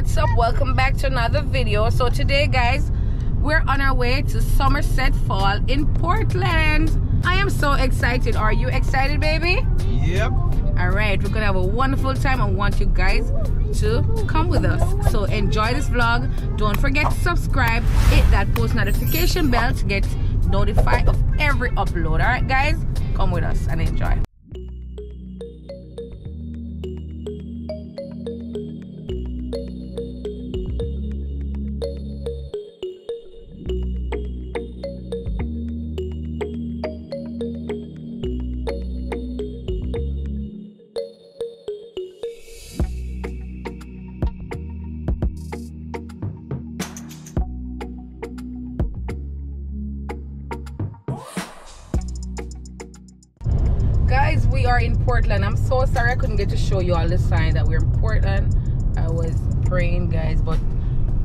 what's up? Welcome back to another video. So today guys we're on our way to somerset fall in portland. I am so excited. Are you excited baby? Yep. all right we're gonna have a wonderful time i want you guys to come with us. So enjoy this vlog. Don't forget to subscribe. Hit that post notification bell to get notified of every upload. All right guys come with us and enjoy portland i'm so sorry i couldn't get to show you all the sign that we're in portland. I was praying guys but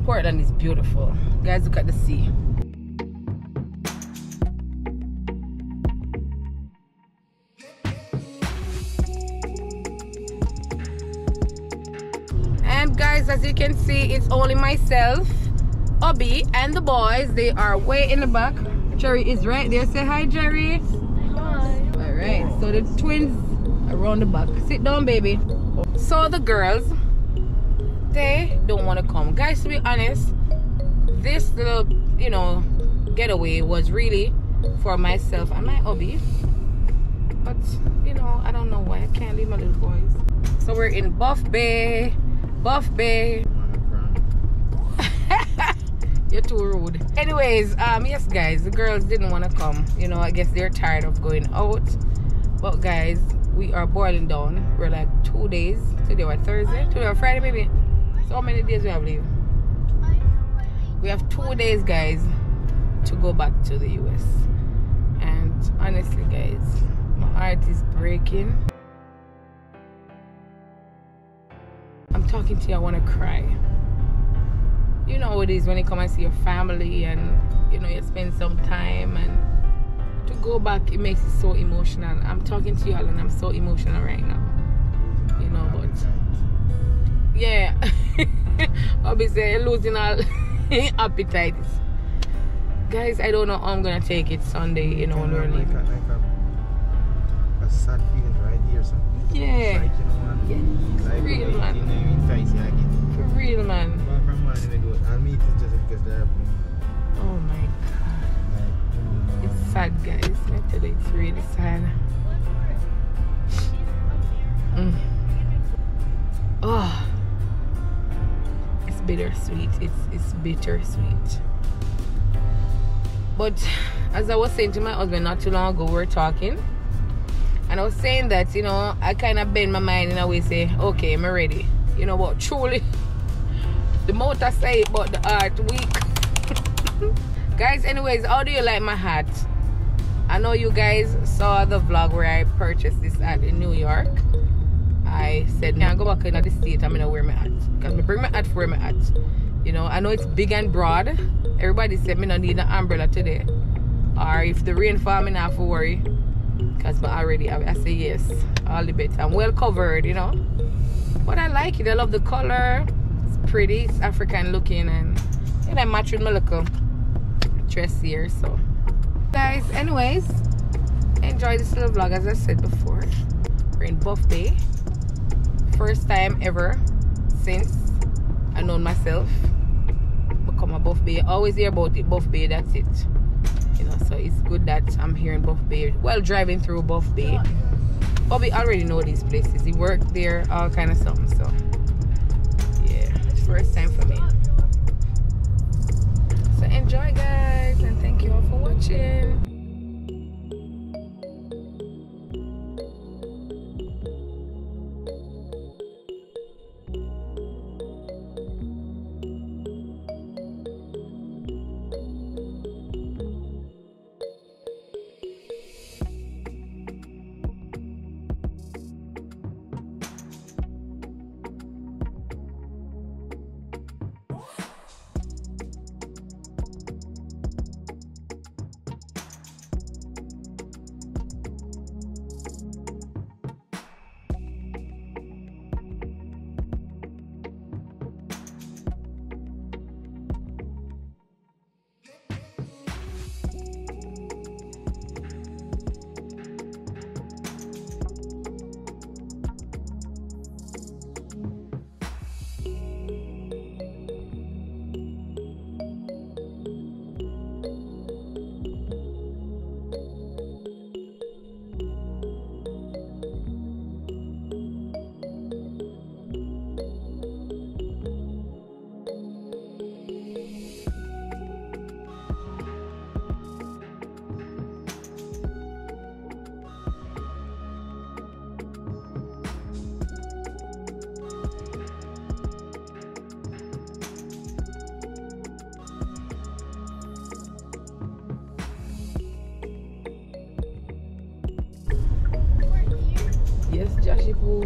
portland is beautiful. Guys look at the sea. And guys as you can see it's only myself Obi and the boys. They are way in the back. Jerry is right there. Say hi Jerry. Hi. all right so the twins around the back. Sit down baby. So the girls they don't want to come. Guys to be honest this little you know getaway was really for myself and my hubby but you know i don't know why. I can't leave my little boys. So we're in buff bay. Buff bay. You're too rude. Anyways um yes guys the girls didn't want to come. You know i guess they're tired of going out but guys we are boiling down. We're like two days. Today was thursday. Today was friday maybe so how many days we have leave we have two days guys to go back to the us and honestly guys my heart is breaking. I'm talking to you. I want to cry. You know how it is when you come and see your family and you know you spend some time and go back it makes it so emotional i'm talking to y'all and i'm so emotional right now you know but yeah obviously losing all appetite guys i don't know how i'm gonna take it sunday you know when we're like a, like a, a sad feeling right here. So yeah Like, you know, man. Yeah, Like, real, you man. you again. for real man But from morning we do it. And me it is just because they're oh my god like, know, It's sad, guys. I it's really sad. Mm. Oh, it's bittersweet. It's it's bittersweet. But as I was saying to my husband not too long ago, we were talking, and I was saying that you know I kind of bend my mind in a way, say, okay, I'm ready. You know what? Truly, the mouth I say but the art weak. guys, anyways, how do you like my hat? I know you guys saw the vlog where I purchased this hat in New York. I said, now I go back in the state, I'm gonna wear my hat. Because I bring my hat for my hat. You know, I know it's big and broad. Everybody said me don't need an umbrella today. Or if the rain fall, me not to worry. Because I already have. I say yes, all the better. I'm well covered, you know. But I like it. I love the color. It's pretty. It's African looking and know, I match with my little dress here. So, guys, anyways, enjoy this little vlog as I said before. We're in Buff Bay. First time ever since I known myself. Become a Buff Bay. Always hear about it. Buff Bay, that's it. You know, so it's good that I'm here in Buff Bay. Well, driving through Buff Bay. Bobby already know these places. He worked there, all kind of something. So, yeah, first time for me. So enjoy, guys, thank you all for watching. 하시고.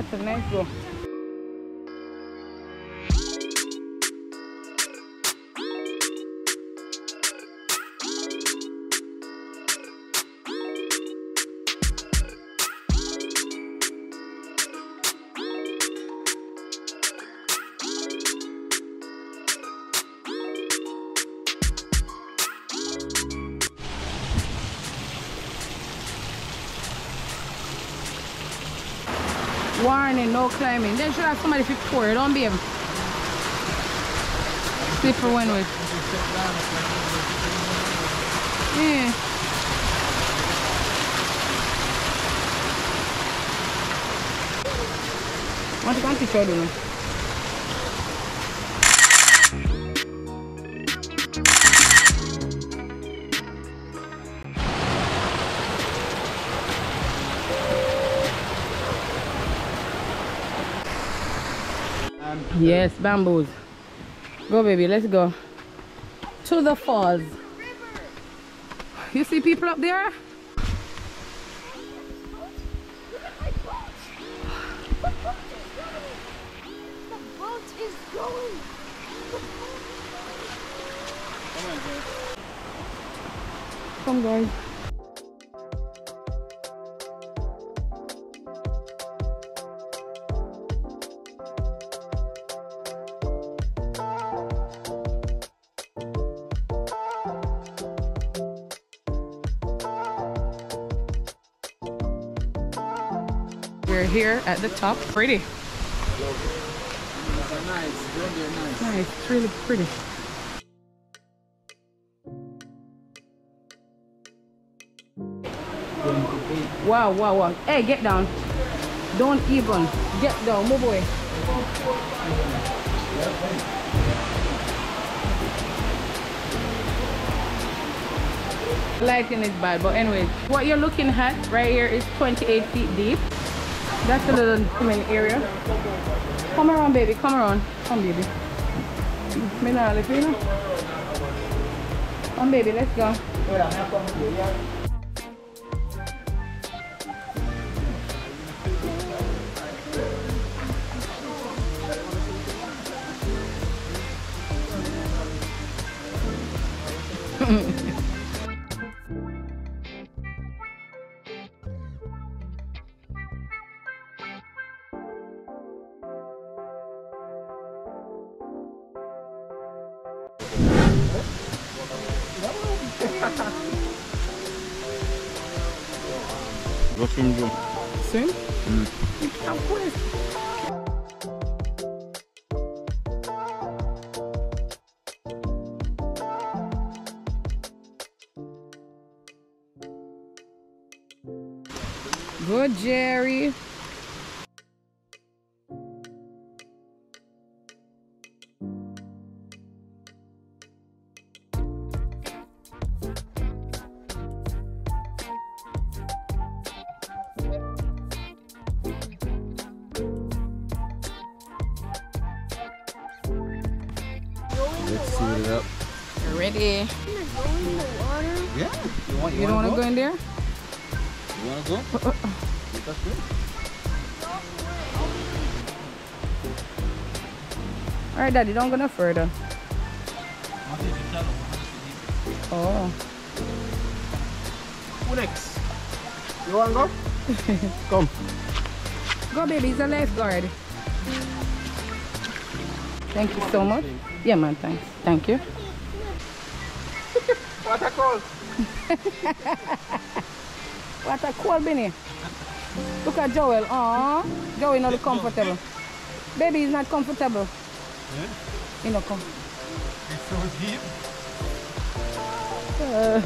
What nice go. No climbing. Then should have somebody fit for it. Don't be him. Slipper one with. Yeah. Want to come to show you? Yes, bamboos. Go, baby, let's go. To the falls. You see people up there? Come, guys. Here at the top. Pretty. Nice, nice. Really pretty. Wow, wow, wow. Hey, get down. Don't even. Get down, move away. Lighting is bad, but anyway, what you're looking at right here is 28 feet deep. That's a little area. Come around, baby. Come around. Come, baby. Me. Come, baby. Let's go. Go swim, Joe. Swim? Mm. Of course. Good, Jerry. It up. Ready? Can I go in the water? Yeah. You want, You don't want to go in there? You want to go? Let us go. All right, Daddy, don't go no further. Oh. Who next? You want to go? Come. Go, baby. He's a lifeguard. Thank you so much. Yeah, man. Thanks. Thank you. What a call. What a cool Benny. Look at Joel. Aw. Joel not comfortable. Baby is not comfortable. Yeah? You know, come. It's so deep. Uh,